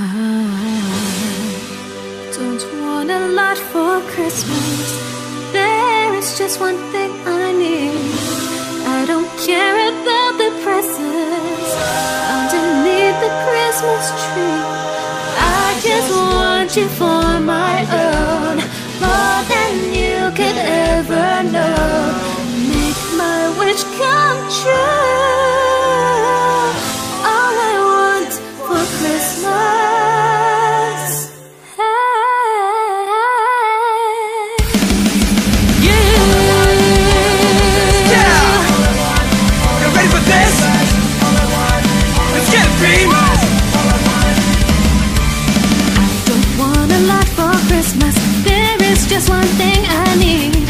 I don't want a lot for Christmas. There is just one thing I need. I don't care about the presents underneath the Christmas tree. I just want you for. just one thing I need.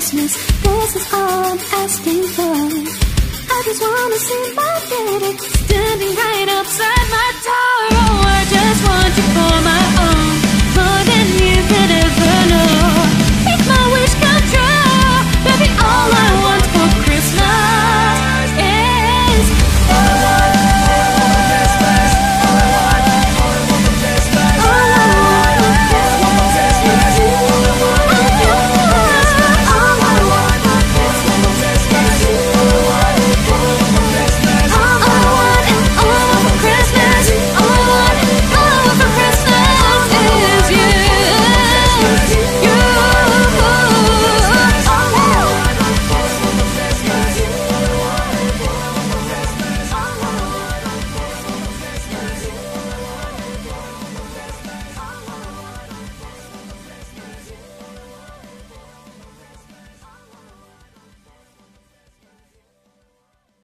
Christmas. This is all I'm asking for. I just wanna see my daddy.